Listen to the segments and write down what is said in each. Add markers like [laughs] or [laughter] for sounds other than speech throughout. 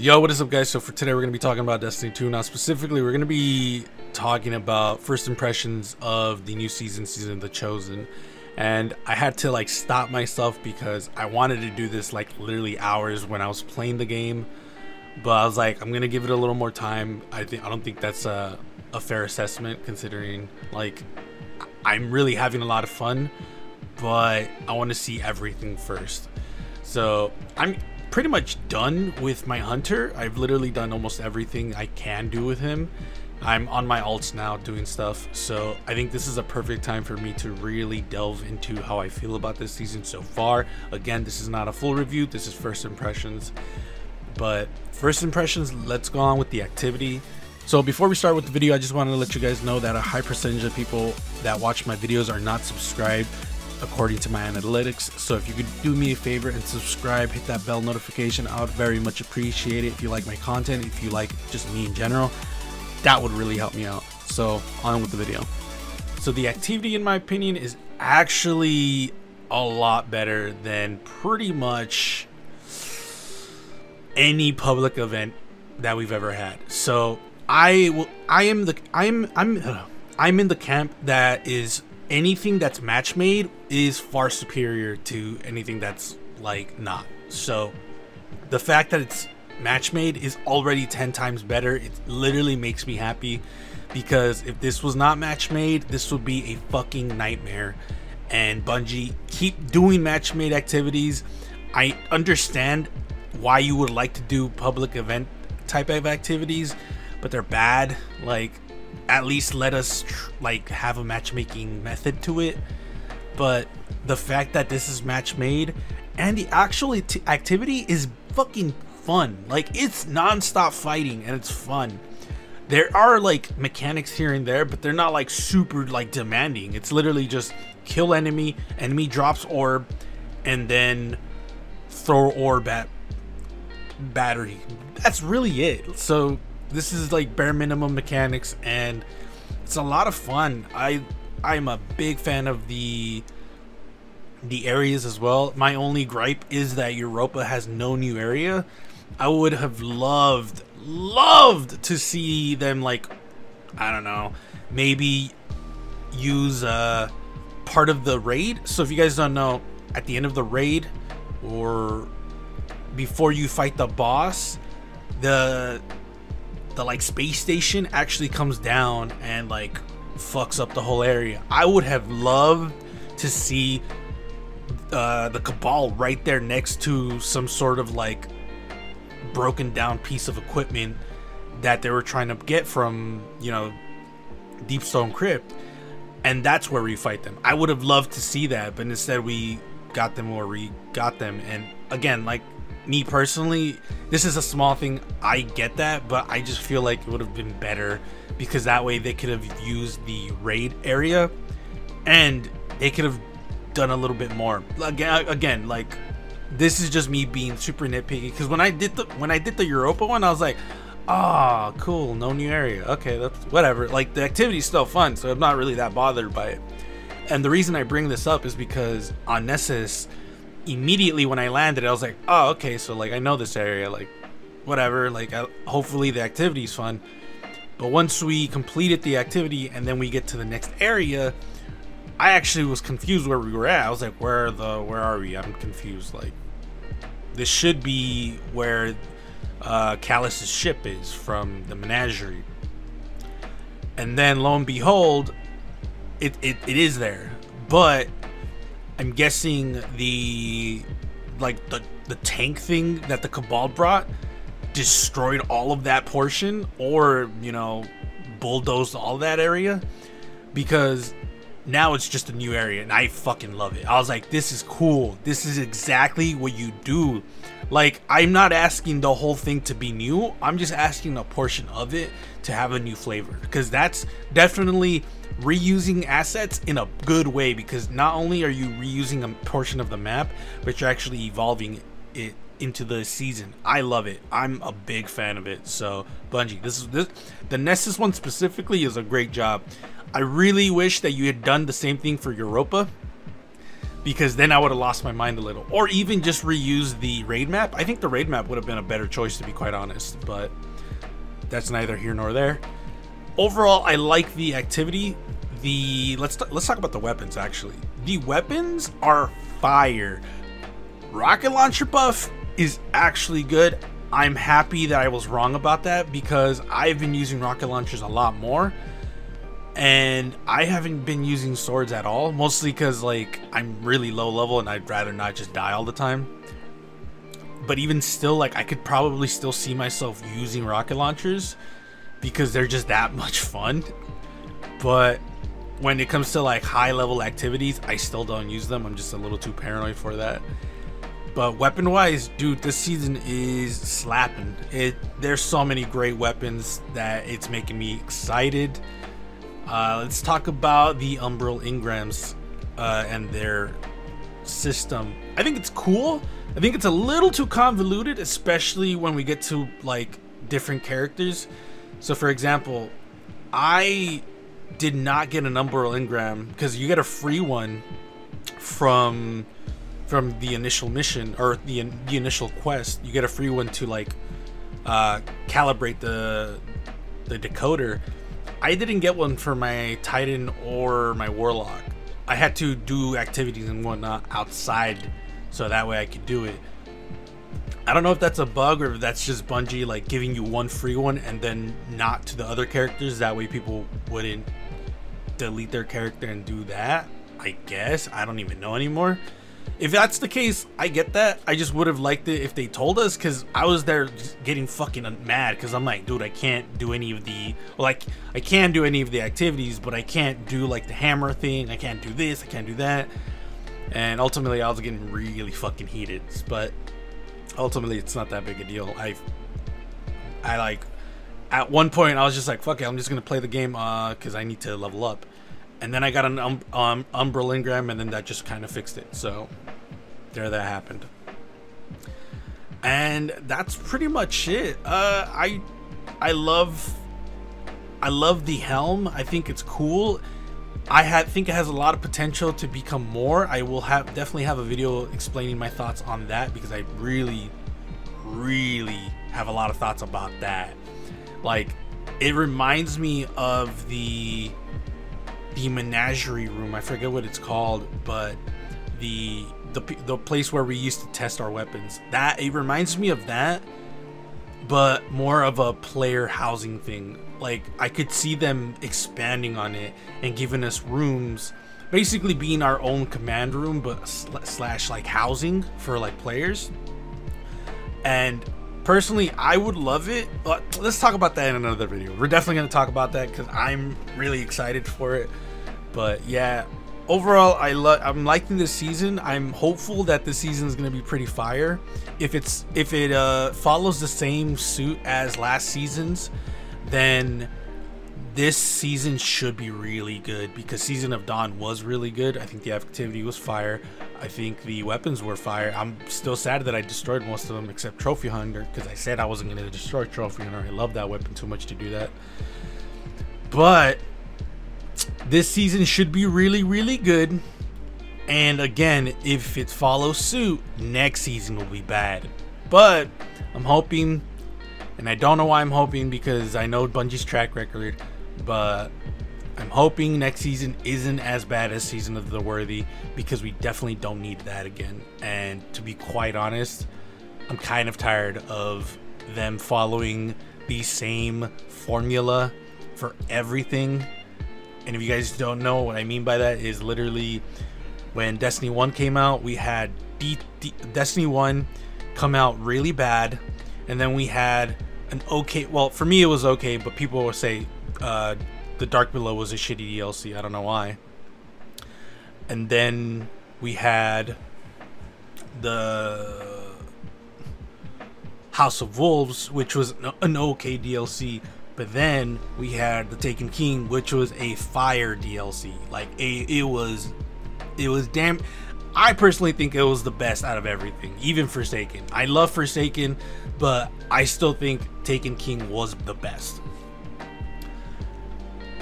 Yo, what is up guys? So for today we're going to be talking about Destiny 2. Now specifically we're going to be talking about first impressions of the new season, Season of the Chosen. And I had to like stop myself because I wanted to do this like literally hours when I was playing the game. But I was like, I'm going to give it a little more time. I think I don't think that's a, a fair assessment considering like I'm really having a lot of fun, but I want to see everything first. So I'm pretty much done with my hunter. I've literally done almost everything I can do with him. I'm on my alts now doing stuff, so I think this is a perfect time for me to really delve into how I feel about this season so far. Again, this is not a full review, this is first impressions. But first impressions, let's go on with the activity. So before we start with the video, I just wanted to let you guys know that a high percentage of people that watch my videos are not subscribed according to my analytics. So if you could do me a favor and subscribe, hit that bell notification, I would very much appreciate it. If you like my content, if you like just me in general, that would really help me out. So on with the video. So the activity in my opinion is actually a lot better than pretty much any public event that we've ever had. So I will I am the I'm I'm I'm in the camp that is anything that's match made is far superior to anything that's like not. So the fact that it's match made is already 10 times better. It literally makes me happy because if this was not match made, this would be a fucking nightmare. And Bungie keep doing match made activities. I understand why you would like to do public event type of activities, but they're bad. Like at least let us like have a matchmaking method to it. But the fact that this is match made and the actual activity is fucking fun. Like it's non-stop fighting and it's fun. There are like mechanics here and there but they're not like super like demanding. It's literally just kill enemy enemy drops orb and then throw orb at battery. That's really it. So this is like bare minimum mechanics and it's a lot of fun. I i'm a big fan of the the areas as well. My only gripe is that europa has no new area. I would have loved loved to see them like i don't know maybe use uh part of the raid. So if you guys don't know at the end of the raid or before you fight the boss the the like space station actually comes down and like fucks up the whole area. I would have loved to see uh, the Cabal right there next to some sort of like broken down piece of equipment that they were trying to get from, you know, Deepstone Crypt. And that's where we fight them. I would have loved to see that, but instead we got them where we got them. And again, like me personally, this is a small thing. I get that, but I just feel like it would have been better because that way they could have used the raid area and they could have done a little bit more. Again, again, like this is just me being super nitpicky because when I did the when I did the Europa one, I was like, ah, oh, cool, no new area. Okay, that's whatever. Like the activity's still fun, so I'm not really that bothered by it. And the reason I bring this up is because on Nessus, immediately when I landed, I was like, oh, okay, so like I know this area, like whatever, like I, hopefully the activity's fun. But once we completed the activity and then we get to the next area, I actually was confused where we were at. I was like, where the where are we? I'm confused. Like this should be where uh Calus's ship is from the menagerie. And then lo and behold, it, it, it is there. But I'm guessing the like the the tank thing that the Cabal brought destroyed all of that portion or, you know, bulldozed all that area because now it's just a new area and I fucking love it. I was like, this is cool. This is exactly what you do. Like, I'm not asking the whole thing to be new. I'm just asking a portion of it to have a new flavor because that's definitely reusing assets in a good way because not only are you reusing a portion of the map, but you're actually evolving it into the season. I love it. I'm a big fan of it. So Bungie, this is this the Nessus one specifically is a great job. I really wish that you had done the same thing for Europa because then I would have lost my mind a little. Or even just reuse the raid map. I think the raid map would have been a better choice to be quite honest, but that's neither here nor there. Overall, I like the activity. The let's let's talk about the weapons actually. The weapons are fire. Rocket launcher buff is actually good. I'm happy that I was wrong about that because I've been using rocket launchers a lot more and I haven't been using swords at all, mostly because like I'm really low level and I'd rather not just die all the time. But even still, like I could probably still see myself using rocket launchers because they're just that much fun. But when it comes to like high level activities, I still don't use them. I'm just a little too paranoid for that. But weapon wise, dude, this season is slapping. It there's so many great weapons that it's making me excited. Uh, let's talk about the Umbral Engrams uh, and their system. I think it's cool. I think it's a little too convoluted, especially when we get to like different characters. So, for example, I did not get an Umbral Engram because you get a free one from from the initial mission or the the initial quest. You get a free one to like uh, calibrate the the decoder I didn't get one for my Titan or my Warlock. I had to do activities and whatnot outside so that way I could do it. I don't know if that's a bug or if that's just Bungie like giving you one free one and then not to the other characters. That way people wouldn't delete their character and do that. I guess. I don't even know anymore. If that's the case, I get that. I just would have liked it if they told us because I was there getting fucking mad because I'm like, dude, I can't do any of the, like, I can do any of the activities, but I can't do like the hammer thing. I can't do this. I can't do that. And ultimately, I was getting really fucking heated. But ultimately, it's not that big a deal. I, I like, at one point, I was just like, fuck it, I'm just gonna play the game uh, because I need to level up and then I got an um, um, Umbral Engram, and then that just kind of fixed it. So there, that happened. And that's pretty much it. Uh, I I love I love the helm. I think it's cool. I had, think it has a lot of potential to become more. I will have definitely have a video explaining my thoughts on that because I really, really have a lot of thoughts about that. Like, it reminds me of the the menagerie room. I forget what it's called, but the the the place where we used to test our weapons. That it reminds me of that, but more of a player housing thing. Like I could see them expanding on it and giving us rooms, basically being our own command room, but slash like housing for like players. And personally, I would love it. But let's talk about that in another video. We're definitely to talk about that because I'm really excited for it. But yeah, overall, I love. I'm liking this season. I'm hopeful that this season is going to be pretty fire. If it's if it uh, follows the same suit as last season's, then this season should be really good because Season of Dawn was really good. I think the activity was fire. I think the weapons were fire. I'm still sad that I destroyed most of them except Trophy Hunter because I said I wasn't going to destroy Trophy Hunter. I love that weapon too much to do that. But this season should be really, really good. And again, if it follows suit, next season will be bad. But I'm hoping, and I don't know why I'm hoping because I know Bungie's track record, but I'm hoping next season isn't as bad as Season of the Worthy because we definitely don't need that again. And to be quite honest, I'm kind of tired of them following the same formula for everything and if you guys don't know what I mean by that is literally when Destiny 1 came out, we had D- D- Destiny 1 come out really bad, and then we had an okay. Well, for me it was okay, but people will say uh, the Dark Below was a shitty DLC. I don't know why. And then we had the House of Wolves, which was an okay DLC, but then we had the Taken King, which was a fire DLC. Like a, it was, it was damn. I personally think it was the best out of everything, even Forsaken. I love Forsaken, but I still think Taken King was the best.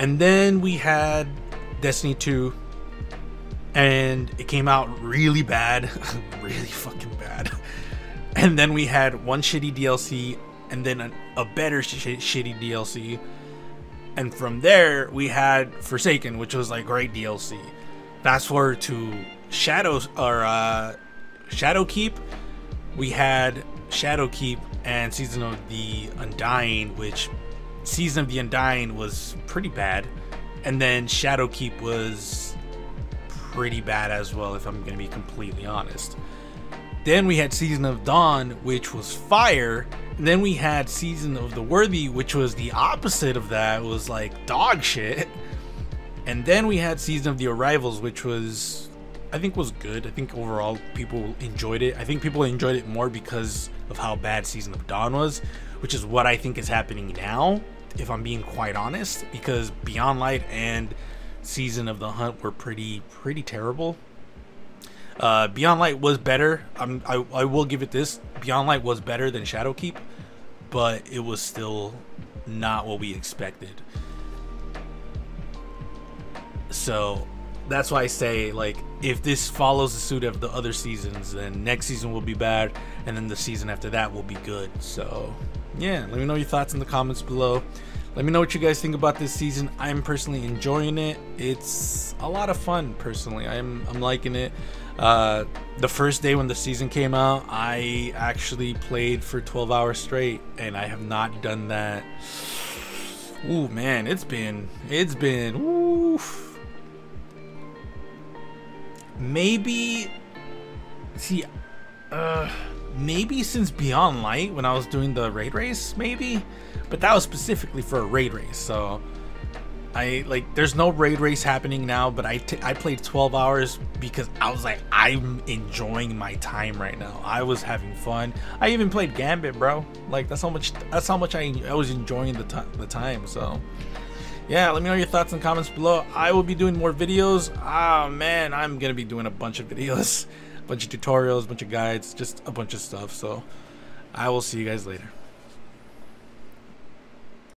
And then we had Destiny 2, and it came out really bad, [laughs] really fucking bad. [laughs] And then we had one shitty DLC, and then a, a better sh- shitty DLC, and from there we had Forsaken, which was like great DLC. Fast forward to Shadows or uh, Shadowkeep, we had Shadow Keep and Season of the Undying, which Season of the Undying was pretty bad, and then Shadow Keep was pretty bad as well, if I'm gonna be completely honest. Then we had Season of Dawn, which was fire. Then we had Season of the Worthy, which was the opposite of that. It was like dog shit. And then we had Season of the Arrivals, which was I think was good. I think overall people enjoyed it. I think people enjoyed it more because of how bad Season of Dawn was, which is what I think is happening now, if I'm being quite honest, because Beyond Light and Season of the Hunt were pretty pretty terrible. Uh, Beyond Light was better. I'm, I, I will give it this. Beyond Light was better than Shadowkeep, but it was still not what we expected. So that's why I say like if this follows the suit of the other seasons, then next season will be bad, and then the season after that will be good. So yeah, let me know your thoughts in the comments below. Let me know what you guys think about this season. I'm personally enjoying it. It's a lot of fun. Personally, I'm I'm liking it. Uh, the first day when the season came out, I actually played for 12 hours straight, and I have not done that. Ooh man, it's been it's been oof maybe see uh maybe since beyond light when i was doing the raid race maybe but that was specifically for a raid race so i like there's no raid race happening now but I, I played 12 hours because i was like i'm enjoying my time right now i was having fun i even played gambit bro like that's how much that's how much i, I was enjoying the, t- the time so yeah, let me know your thoughts and comments below. I will be doing more videos. Oh man, I'm gonna be doing a bunch of videos, a [laughs] bunch of tutorials, a bunch of guides, just a bunch of stuff. So I will see you guys later.